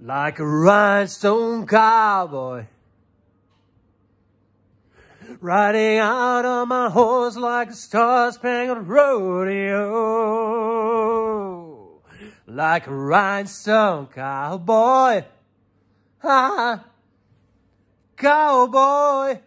like a rhinestone cowboy. Riding out on my horse like a star-spangled rodeo. Like a rhinestone cowboy. Ha! Cowboy.